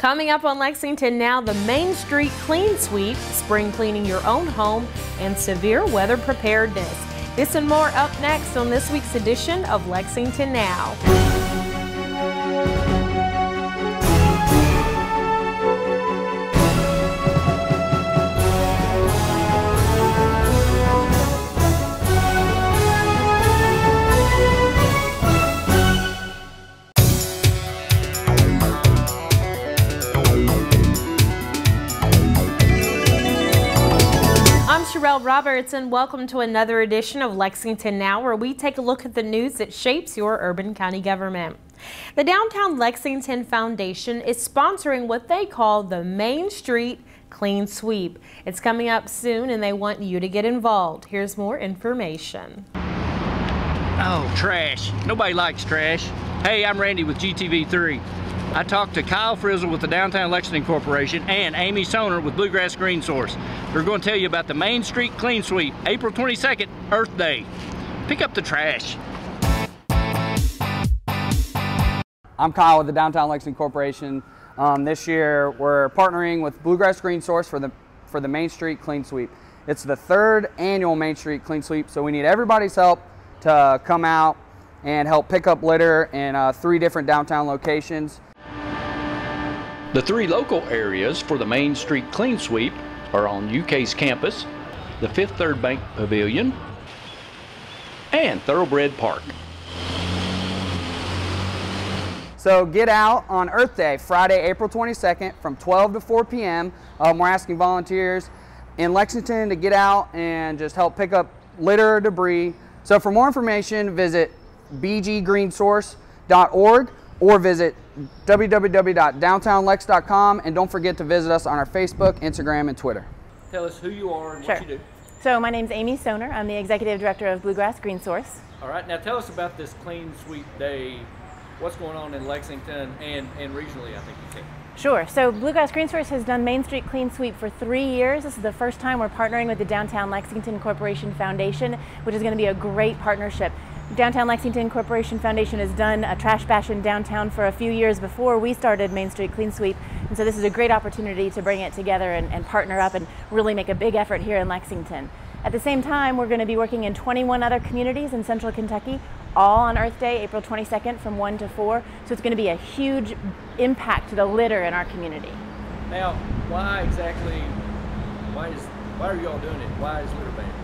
Coming up on Lexington now, the Main Street Clean Sweep, spring cleaning your own home, and severe weather preparedness. This and more up next on this week's edition of Lexington Now. Sherelle Roberts and welcome to another edition of Lexington Now where we take a look at the news that shapes your urban county government. The Downtown Lexington Foundation is sponsoring what they call the Main Street Clean Sweep. It's coming up soon and they want you to get involved. Here's more information. Oh, trash. Nobody likes trash. Hey, I'm Randy with GTV3. I talked to Kyle Frizzle with the Downtown Lexington Corporation and Amy Sohner with Bluegrass Green Source. They're going to tell you about the Main Street Clean Sweep, April 22nd, Earth Day. Pick up the trash. I'm Kyle with the Downtown Lexington Corporation. Um, this year we're partnering with Bluegrass Green Source for the, for the Main Street Clean Sweep. It's the third annual Main Street Clean Sweep, so we need everybody's help to come out and help pick up litter in uh, three different downtown locations. The three local areas for the Main Street Clean Sweep are on UK's campus, the Fifth Third Bank Pavilion, and Thoroughbred Park. So get out on Earth Day, Friday, April 22nd from 12 to 4 p.m. Um, we're asking volunteers in Lexington to get out and just help pick up litter or debris. So for more information, visit bggreensource.org or visit www.downtownlex.com and don't forget to visit us on our Facebook, Instagram, and Twitter. Tell us who you are and sure. what you do. So my name is Amy Sohner. I'm the Executive Director of Bluegrass Green Source. All right, now tell us about this Clean Sweep Day. What's going on in Lexington and, and regionally, I think you can. Sure. So Bluegrass Green Source has done Main Street Clean Sweep for three years. This is the first time we're partnering with the Downtown Lexington Corporation Foundation, which is going to be a great partnership. Downtown Lexington Corporation Foundation has done a trash bash in downtown for a few years before we started Main Street Clean Sweep. And so this is a great opportunity to bring it together and, and partner up and really make a big effort here in Lexington. At the same time, we're going to be working in 21 other communities in central Kentucky, all on Earth Day, April 22nd from 1 to 4. So it's going to be a huge impact to the litter in our community. Now, why exactly, why, is, why are you all doing it? Why is litter banned?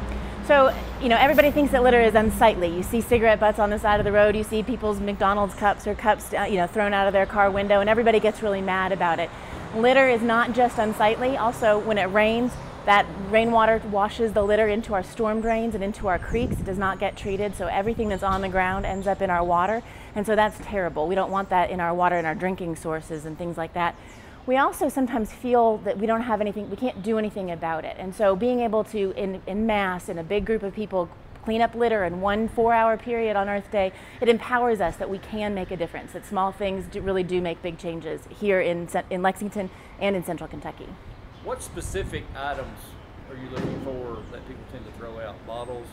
So, you know, everybody thinks that litter is unsightly. You see cigarette butts on the side of the road, you see people's McDonald's cups or cups, uh, you know, thrown out of their car window, and everybody gets really mad about it. Litter is not just unsightly. Also, when it rains, that rainwater washes the litter into our storm drains and into our creeks. It does not get treated, so everything that's on the ground ends up in our water. And so that's terrible. We don't want that in our water, in our drinking sources and things like that we also sometimes feel that we don't have anything, we can't do anything about it. And so being able to, in, in mass, in a big group of people, clean up litter in one four hour period on Earth Day, it empowers us that we can make a difference, that small things do, really do make big changes here in, in Lexington and in central Kentucky. What specific items are you looking for that people tend to throw out? Bottles,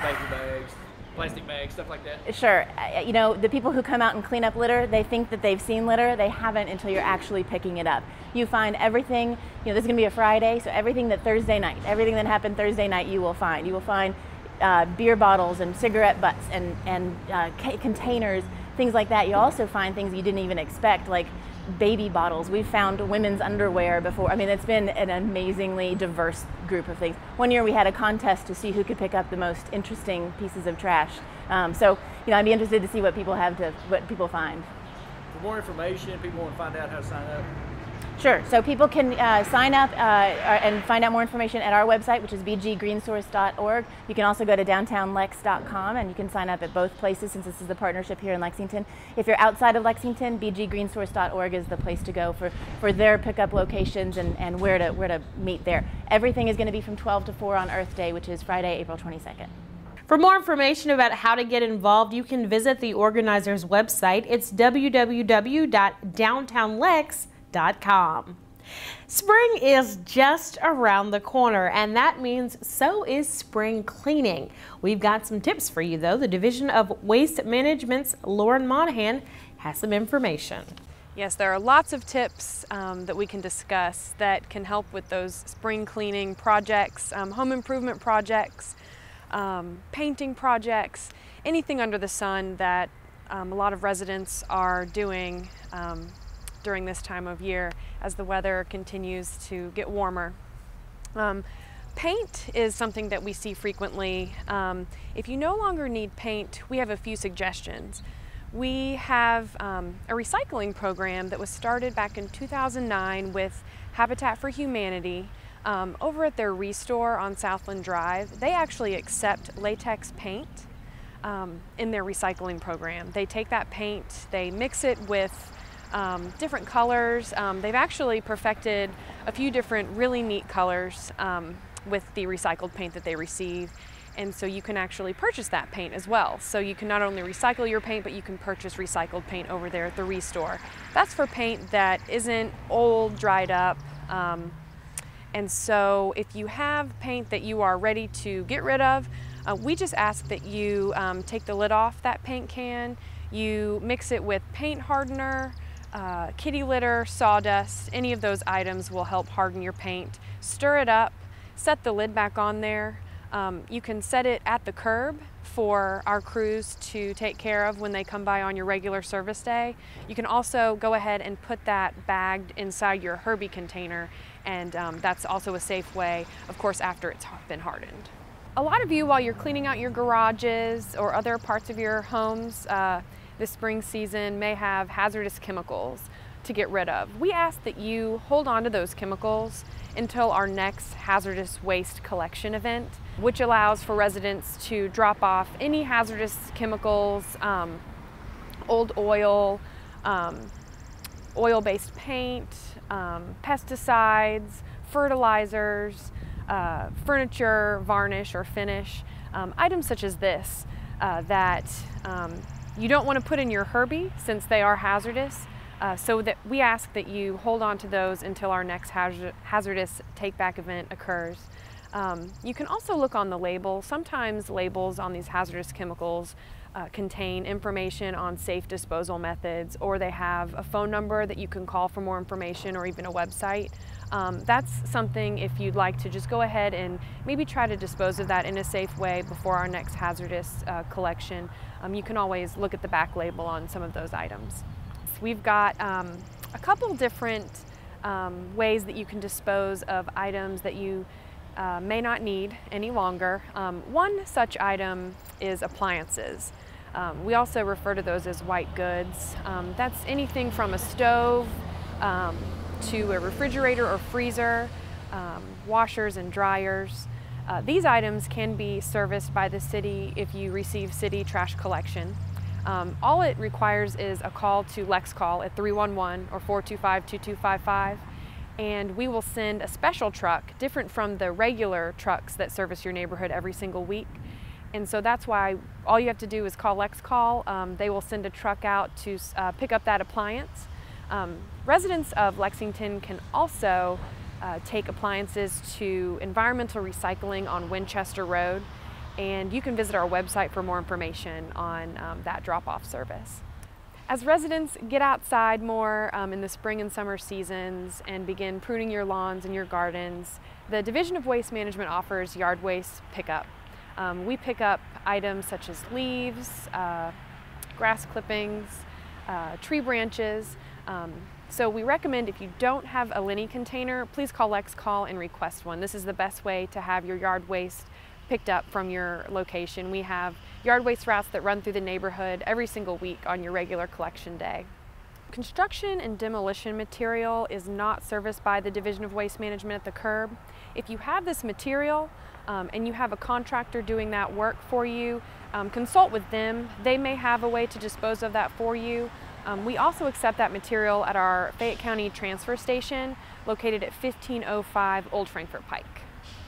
paper bags, plastic bags, stuff like that? Sure. You know, the people who come out and clean up litter, they think that they've seen litter. They haven't until you're actually picking it up. You find everything, you know, this is going to be a Friday, so everything that Thursday night, everything that happened Thursday night, you will find. You will find uh, beer bottles and cigarette butts and, and uh, containers, things like that. You also find things you didn't even expect, like baby bottles. We've found women's underwear before. I mean, it's been an amazingly diverse group of things. One year we had a contest to see who could pick up the most interesting pieces of trash. Um, so, you know, I'd be interested to see what people have to, what people find. For more information, people want to find out how to sign up. Sure. So people can uh, sign up uh, and find out more information at our website, which is bggreensource.org. You can also go to downtownlex.com and you can sign up at both places since this is the partnership here in Lexington. If you're outside of Lexington, bggreensource.org is the place to go for, for their pickup locations and, and where, to, where to meet there. Everything is going to be from 12 to 4 on Earth Day, which is Friday, April 22nd. For more information about how to get involved, you can visit the organizer's website. It's www.downtownlex.com Spring is just around the corner, and that means so is spring cleaning. We've got some tips for you, though. The Division of Waste Management's Lauren Monahan has some information. Yes, there are lots of tips um, that we can discuss that can help with those spring cleaning projects, um, home improvement projects, um, painting projects, anything under the sun that um, a lot of residents are doing um, during this time of year as the weather continues to get warmer. Um, paint is something that we see frequently. if you no longer need paint, we have a few suggestions. We have um, a recycling program that was started back in 2009 with Habitat for Humanity. Um, over at their Restore on Southland Drive, they actually accept latex paint um, in their recycling program. They take that paint, they mix it with um, different colors. Um, they've actually perfected a few different really neat colors um, with the recycled paint that they receive and so you can actually purchase that paint as well. So you can not only recycle your paint, but you can purchase recycled paint over there at the Restore. That's for paint that isn't old, dried up. Um, and so if you have paint that you are ready to get rid of, uh, we just ask that you um, take the lid off that paint can, you mix it with paint hardener, uh, kitty litter, sawdust, any of those items will help harden your paint. Stir it up, set the lid back on there, um, you can set it at the curb for our crews to take care of when they come by on your regular service day. You can also go ahead and put that bagged inside your Herbie container and um, that's also a safe way, of course, after it's been hardened. A lot of you, while you're cleaning out your garages or other parts of your homes uh, this spring season, may have hazardous chemicals to get rid of. We ask that you hold on to those chemicals until our next hazardous waste collection event, which allows for residents to drop off any hazardous chemicals, um, old oil, um, oil-based paint, um, pesticides, fertilizers, uh, furniture, varnish or finish, um, items such as this uh, that um, you don't want to put in your Herbie since they are hazardous uh, so that we ask that you hold on to those until our next hazardous take back event occurs. Um, you can also look on the label. Sometimes labels on these hazardous chemicals uh, contain information on safe disposal methods or they have a phone number that you can call for more information or even a website. Um, that's something if you'd like to just go ahead and maybe try to dispose of that in a safe way before our next hazardous uh, collection. Um, you can always look at the back label on some of those items. We've got um, a couple different um, ways that you can dispose of items that you uh, may not need any longer. Um, one such item is appliances. Um, we also refer to those as white goods. That's anything from a stove um, to a refrigerator or freezer, washers and dryers. Uh, these items can be serviced by the city if you receive city trash collection. Um, all it requires is a call to LexCall at 311 or 425-2255 and we will send a special truck different from the regular trucks that service your neighborhood every single week. And so that's why all you have to do is call LexCall. Um, they will send a truck out to uh, pick up that appliance. Um, residents of Lexington can also uh, take appliances to environmental recycling on Winchester Road and you can visit our website for more information on um, that drop-off service. As residents get outside more um, in the spring and summer seasons and begin pruning your lawns and your gardens, the Division of Waste Management offers yard waste pickup. Um, we pick up items such as leaves, uh, grass clippings, uh, tree branches. Um, so we recommend if you don't have a Lenny container, please call LexCall and request one. This is the best way to have your yard waste picked up from your location. We have yard waste routes that run through the neighborhood every single week on your regular collection day. Construction and demolition material is not serviced by the Division of Waste Management at the curb. If you have this material um, and you have a contractor doing that work for you, um, consult with them. They may have a way to dispose of that for you. Um, we also accept that material at our Fayette County transfer station located at 1505 Old Frankfort Pike.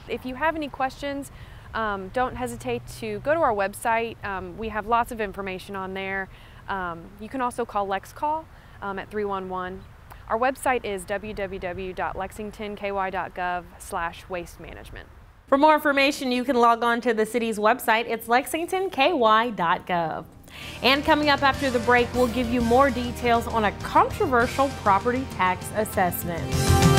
If you have any questions, um, don't hesitate to go to our website. Um, we have lots of information on there. Um, you can also call LexCall um, at 311. Our website is www.lexingtonky.gov slash waste management. For more information, you can log on to the city's website. It's lexingtonky.gov. And coming up after the break, we'll give you more details on a controversial property tax assessment.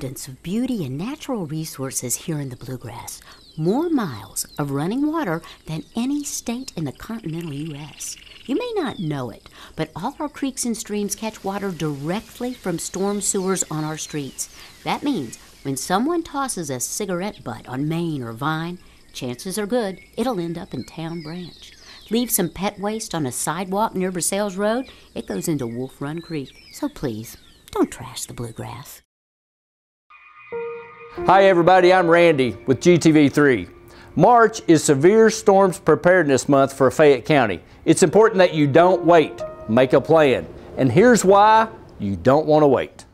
Abundance of beauty and natural resources here in the Bluegrass. More miles of running water than any state in the continental U.S. You may not know it, but all our creeks and streams catch water directly from storm sewers on our streets. That means when someone tosses a cigarette butt on Main or Vine, chances are good it'll end up in Town Branch. Leave some pet waste on a sidewalk near Versailles Road, it goes into Wolf Run Creek. So please, don't trash the bluegrass. Hi everybody, I'm Randy with GTV3. March is Severe Storms Preparedness Month for Fayette County. It's important that you don't wait, make a plan. And here's why you don't want to wait.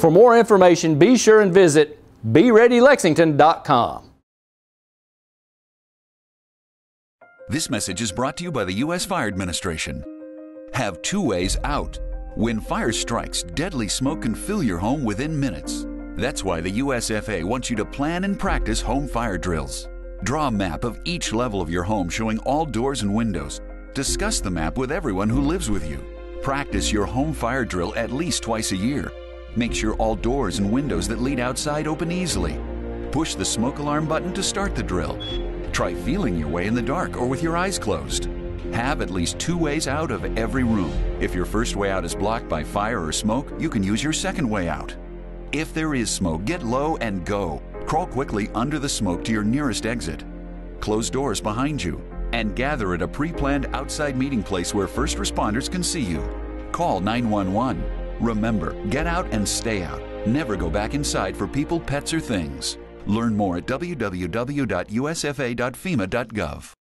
For more information, be sure and visit BeReadyLexington.com. This message is brought to you by the U.S. Fire Administration. Have two ways out. When fire strikes, deadly smoke can fill your home within minutes. That's why the USFA wants you to plan and practice home fire drills. Draw a map of each level of your home showing all doors and windows. Discuss the map with everyone who lives with you. Practice your home fire drill at least twice a year. Make sure all doors and windows that lead outside open easily. Push the smoke alarm button to start the drill. Try feeling your way in the dark or with your eyes closed. Have at least two ways out of every room. If your first way out is blocked by fire or smoke, you can use your second way out. If there is smoke, get low and go. Crawl quickly under the smoke to your nearest exit. Close doors behind you and gather at a pre planned outside meeting place where first responders can see you. Call 911. Remember, get out and stay out. Never go back inside for people, pets, or things. Learn more at www.usfa.fema.gov.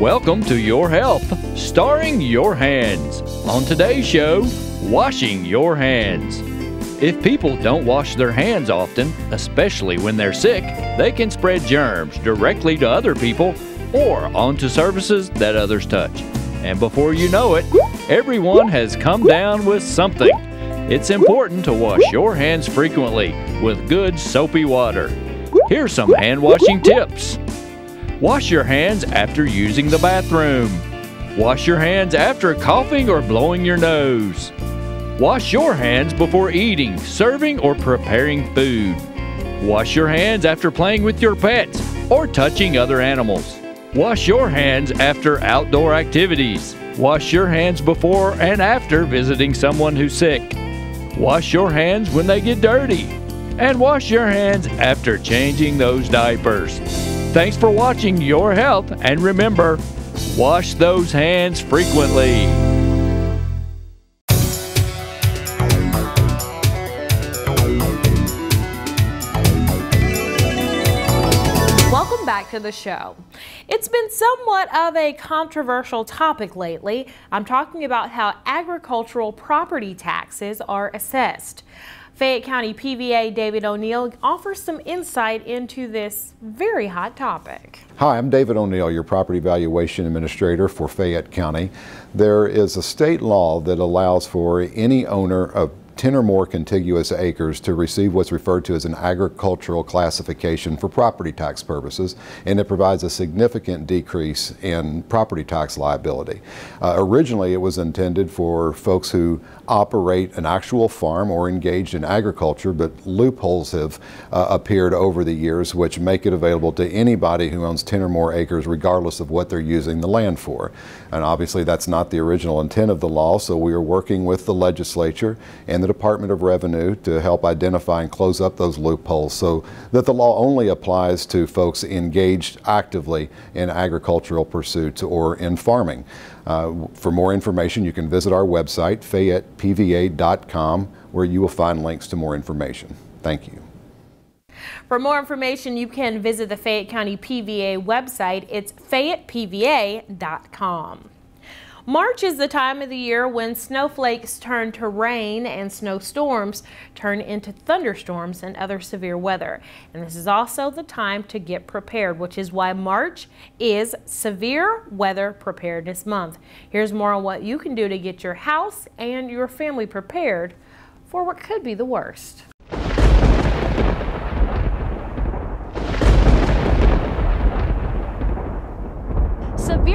Welcome to Your Health, starring Your Hands. On today's show, washing your hands. If people don't wash their hands often, especially when they're sick, they can spread germs directly to other people or onto surfaces that others touch. And before you know it, everyone has come down with something. It's important to wash your hands frequently with good soapy water. Here's some hand washing tips. Wash your hands after using the bathroom. Wash your hands after coughing or blowing your nose. Wash your hands before eating, serving, or preparing food. Wash your hands after playing with your pets or touching other animals. Wash your hands after outdoor activities. Wash your hands before and after visiting someone who's sick. Wash your hands when they get dirty. And wash your hands after changing those diapers. Thanks for watching Your Health, and remember, wash those hands frequently. To the show. It's been somewhat of a controversial topic lately. I'm talking about how agricultural property taxes are assessed. Fayette County PVA David O'Neill offers some insight into this very hot topic. Hi, I'm David O'Neill, your Property Valuation Administrator for Fayette County. There is a state law that allows for any owner of 10 or more contiguous acres to receive what's referred to as an agricultural classification for property tax purposes, and it provides a significant decrease in property tax liability. Uh, originally, it was intended for folks who operate an actual farm or engaged in agriculture, but loopholes have uh, appeared over the years which make it available to anybody who owns 10 or more acres regardless of what they're using the land for. And obviously that's not the original intent of the law, so we are working with the legislature and the Department of Revenue to help identify and close up those loopholes so that the law only applies to folks engaged actively in agricultural pursuits or in farming. Uh, for more information, you can visit our website, fayettepva.com, where you will find links to more information. Thank you. For more information, you can visit the Fayette County PVA website. It's fayettepva.com. March is the time of the year when snowflakes turn to rain and snowstorms turn into thunderstorms and other severe weather. And this is also the time to get prepared, which is why March is Severe Weather Preparedness Month. Here's more on what you can do to get your house and your family prepared for what could be the worst.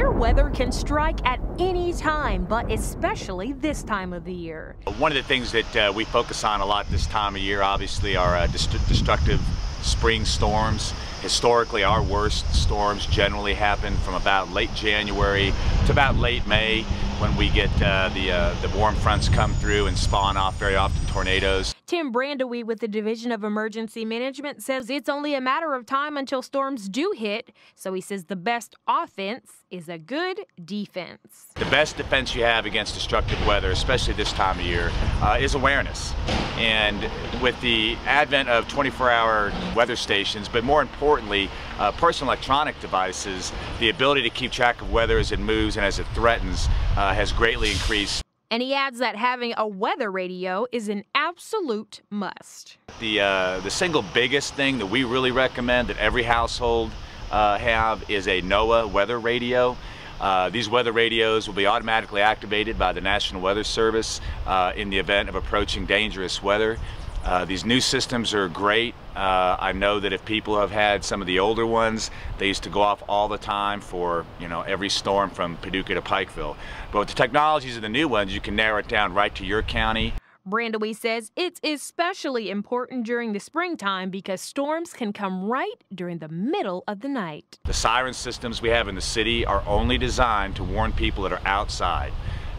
Severe weather can strike at any time, but especially this time of the year. One of the things that uh, we focus on a lot this time of year, obviously, are uh, destructive spring storms. Historically, our worst storms generally happen from about late January to about late May when we get uh, the, uh, the warm fronts come through and spawn off very often tornadoes. Tim Brandewy with the Division of Emergency Management says it's only a matter of time until storms do hit. So he says the best offense is a good defense. The best defense you have against destructive weather, especially this time of year, uh, is awareness. And with the advent of 24-hour weather stations, but more importantly, uh, personal electronic devices, the ability to keep track of weather as it moves and as it threatens uh, has greatly increased. And he adds that having a weather radio is an absolute must. The, uh, the single biggest thing that we really recommend that every household uh, have is a NOAA weather radio. Uh, these weather radios will be automatically activated by the National Weather Service uh, in the event of approaching dangerous weather. Uh, these new systems are great. Uh, I know that if people have had some of the older ones, they used to go off all the time for you know every storm from Paducah to Pikeville. But with the technologies of the new ones, you can narrow it down right to your county. Brandewy says it's especially important during the springtime because storms can come right during the middle of the night. The siren systems we have in the city are only designed to warn people that are outside.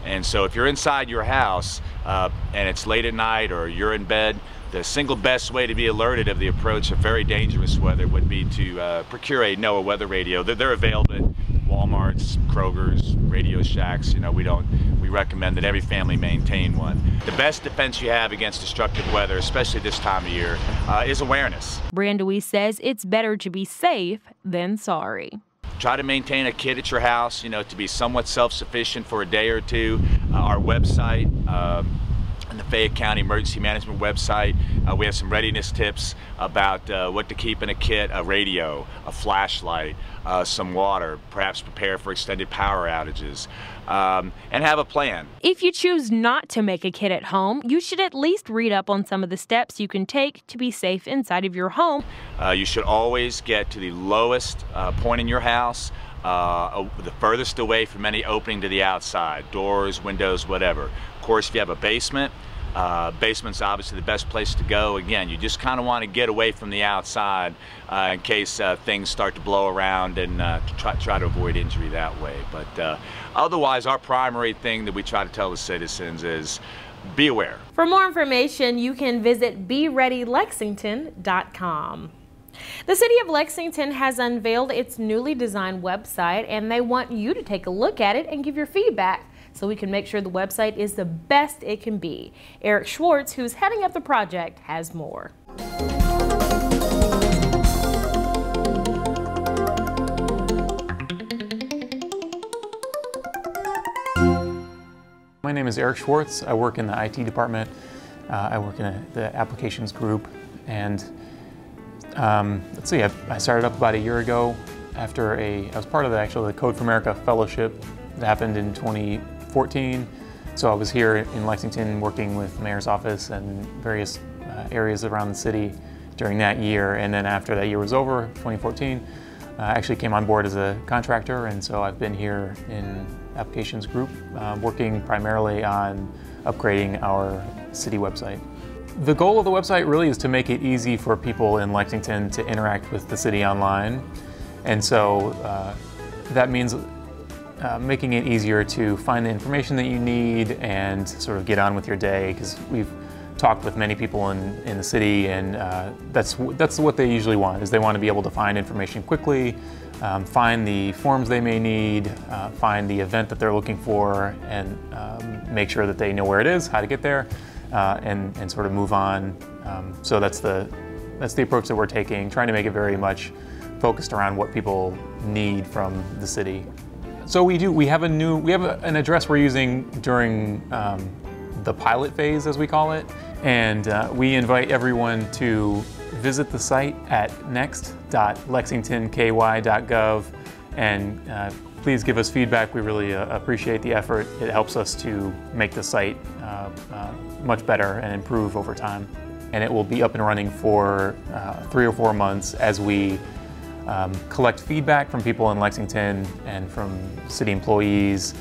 And so if you're inside your house uh, and it's late at night or you're in bed, the single best way to be alerted of the approach of very dangerous weather would be to uh, procure a NOAA weather radio. They're, they're available at Walmart's, Kroger's, Radio Shacks. You know, we don't, we recommend that every family maintain one. The best defense you have against destructive weather, especially this time of year, uh, is awareness. Brandewy says it's better to be safe than sorry try to maintain a kit at your house, you know, to be somewhat self-sufficient for a day or two. Uh, our website, um, Fayette County Emergency Management website. Uh, we have some readiness tips about uh, what to keep in a kit, a radio, a flashlight, uh, some water, perhaps prepare for extended power outages, um, and have a plan. If you choose not to make a kit at home, you should at least read up on some of the steps you can take to be safe inside of your home. Uh, you should always get to the lowest uh, point in your house, uh, the furthest away from any opening to the outside, doors, windows, whatever. Of course, if you have a basement, uh, basement's obviously the best place to go. Again, you just kind of want to get away from the outside uh, in case uh, things start to blow around and uh, try, try to avoid injury that way. But uh, otherwise, our primary thing that we try to tell the citizens is be aware. For more information, you can visit BeReadyLexington.com. The City of Lexington has unveiled its newly designed website and they want you to take a look at it and give your feedback so we can make sure the website is the best it can be. Eric Schwartz, who's heading up the project, has more. My name is Eric Schwartz. I work in the IT department Uh, I work in a, the applications group, and um, let's see, I, I, started up about a year ago after a, I was part of the actual the Code for America Fellowship that happened in 2014. So I was here in Lexington working with the mayor's office and various uh, areas around the city during that year. And then after that year was over, 2014, I actually came on board as a contractor. And so I've been here in applications group, uh, working primarily on upgrading our city website. The goal of the website really is to make it easy for people in Lexington to interact with the city online. And so uh, that means uh, making it easier to find the information that you need and sort of get on with your day because we've talked with many people in, in the city and uh, that's, that's what they usually want is they want to be able to find information quickly, um, find the forms they may need, uh, find the event that they're looking for and um, make sure that they know where it is, how to get there uh, and, and sort of move on. Um, so that's the, that's the approach that we're taking, trying to make it very much focused around what people need from the city. So we do, we have a new, we have a, an address we're using during um, the pilot phase, as we call it, and uh, we invite everyone to visit the site at next.lexingtonky.gov and uh, please give us feedback. We really uh, appreciate the effort. It helps us to make the site uh, uh, much better and improve over time. And it will be up and running for uh, three or four months as we um, collect feedback from people in Lexington and from city employees.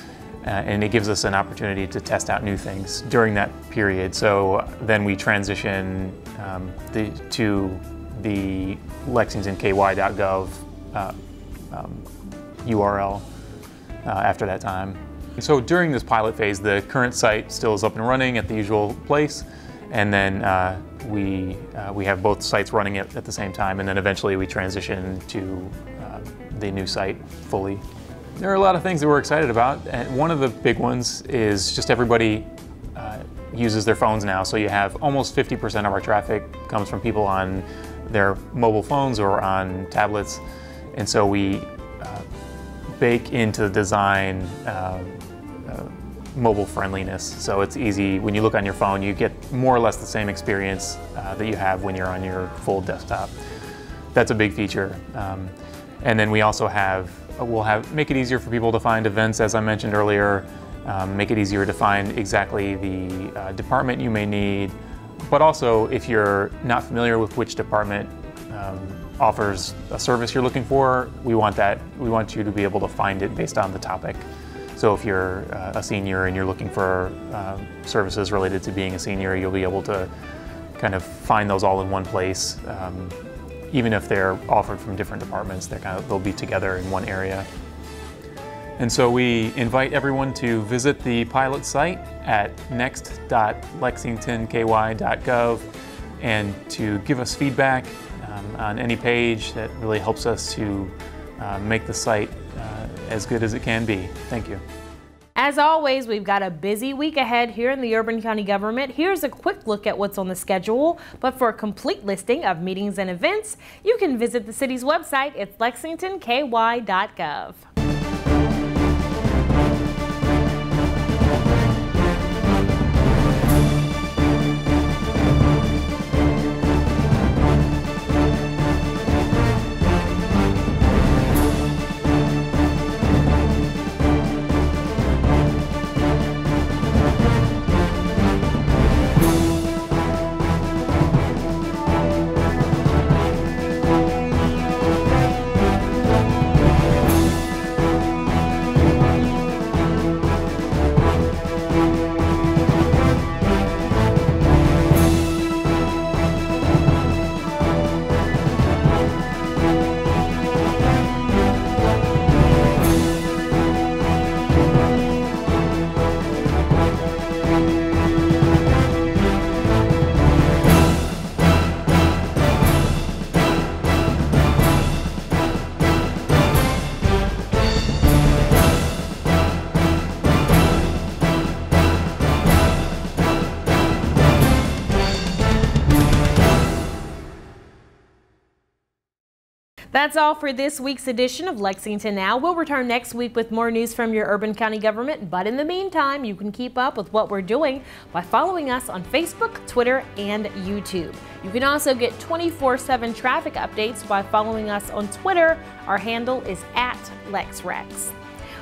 Uh, and it gives us an opportunity to test out new things during that period. So then we transition um, the, to the lexingtonky.gov uh, um, URL uh, after that time. So during this pilot phase, the current site still is up and running at the usual place, and then uh, we, uh, we have both sites running it at the same time, and then eventually we transition to uh, the new site fully. There are a lot of things that we're excited about, and one of the big ones is just everybody uh, uses their phones now, so you have almost 50% of our traffic comes from people on their mobile phones or on tablets, and so we bake into the design uh, uh, mobile friendliness. So it's easy, when you look on your phone, you get more or less the same experience uh, that you have when you're on your full desktop. That's a big feature. Um, and then we also have, we'll have, make it easier for people to find events, as I mentioned earlier, um, make it easier to find exactly the uh, department you may need, but also if you're not familiar with which department um, offers a service you're looking for, we want that, we want you to be able to find it based on the topic. So if you're uh, a senior and you're looking for uh, services related to being a senior, you'll be able to kind of find those all in one place. Um, even if they're offered from different departments, they're kind of, they'll be together in one area. And so we invite everyone to visit the pilot site at next.lexingtonky.gov and to give us feedback um, on any page that really helps us to uh, make the site as good as it can be. Thank you. As always, we've got a busy week ahead here in the Urban County government. Here's a quick look at what's on the schedule, but for a complete listing of meetings and events, you can visit the city's website. It's lexingtonky.gov. That's all for this week's edition of Lexington Now. We'll return next week with more news from your urban county government, but in the meantime, you can keep up with what we're doing by following us on Facebook, Twitter, and YouTube. You can also get 24-7 traffic updates by following us on Twitter. Our handle is at LexRex.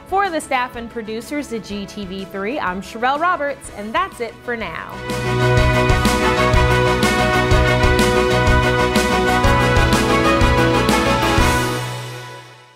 For the staff and producers at GTV3, I'm Sherelle Roberts, and that's it for now.